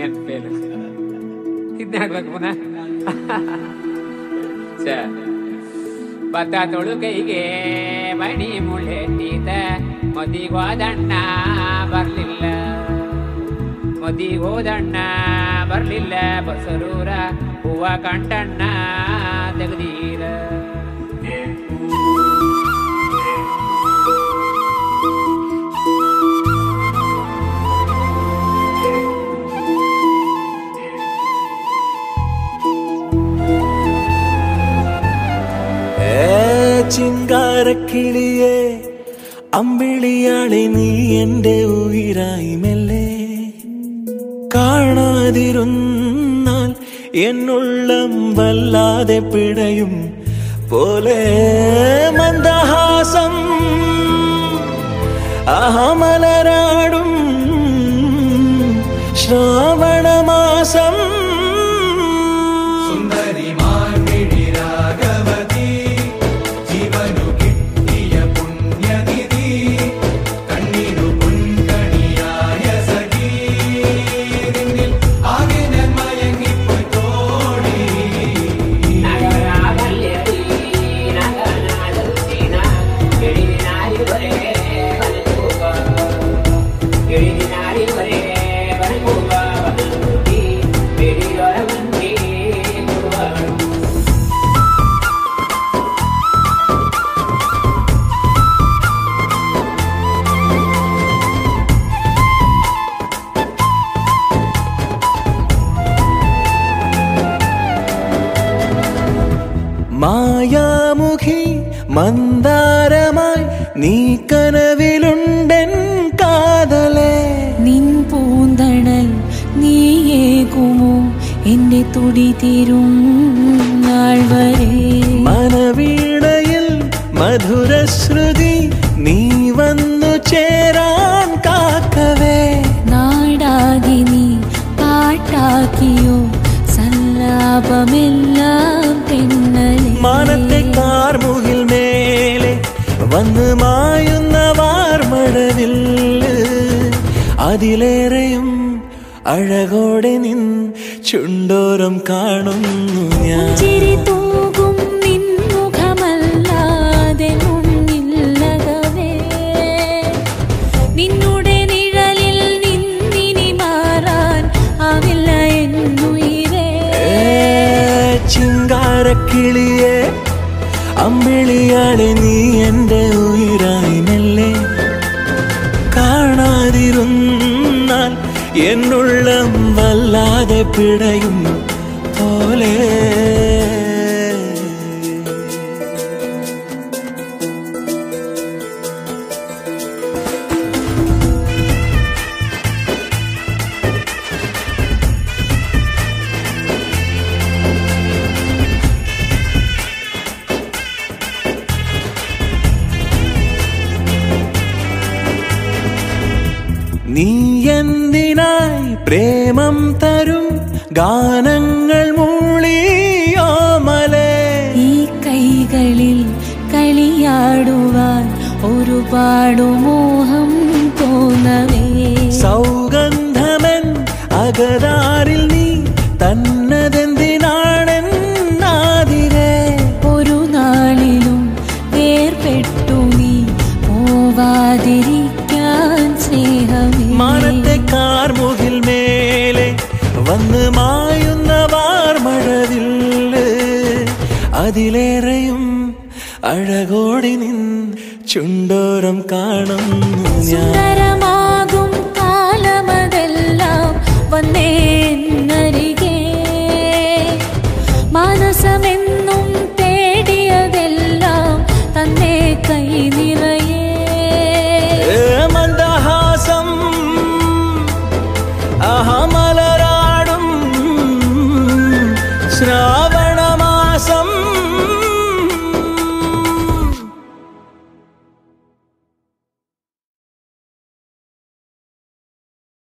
Union fail ಇದನ್ನ ಹೇಳ್ಬೇಕು ಪುನಃ ಭತ್ತ ತೊಳುಕೈಗೆ ಬಣಿ ಮುಳೆ ನೀತ ಮದಿಗೋದಣ್ಣ ಬರ್ಲಿಲ್ಲ ಮದಿಗೋದಣ್ಣ ಬರ್ಲಿಲ್ಲ ಬಸರೂರ ಹೂವ ಕಂಟಣ್ಣ ತೆಗದಿ ചിങ്കാരക്കിളിയെ അമ്പിളിയാളെ നീ എന്റെ ഉയിരായി മെല്ലെ. കാണാതിരുന്നാൽ എന്നുള്ളം വല്ലാതെ പിടയും പോലെ മന്ദഹാസം. അഹമലരാടും ശ്രാവണമാസം മന്ദാരമായി നീ കനവിലുണ്ടൻ കാതലേ. നിൻ പൂന്തണൽ നീയേകുമോ എന്റെ തുടി തീരും നാൾ വരെ വന്ന് മായുന്ന വാർമടവിൽ അതിലേറെയും അഴകോടെ നിൻ ചുണ്ടോരം കാണുന്നു ഞാൻ. ചിങ്കാരക്കിളിയേ അമ്പിളിയാളെ നീ എന്റെ ഉയരായിനല്ലേ കാണാതിരുന്നാൽ എന്നുള്ളം വല്ലാതെ പിടയും പോലെ. നീ എന്തിനായി പ്രേമം തരും? ഗാനങ്ങൾ മൂളിയോമലേ ഈ കൈകളിൽ കളിയാടുവാൻ ഒരുപാടു വന്ന് മായുന്ന വാർമഴവില്ല് അതിലേറെയും അഴകോടി നിൻ ചുണ്ടോരം കാണുന്നു സുന്ദരമാകും കാലമതെല്ലാം നരികേ മാനസമെന്നും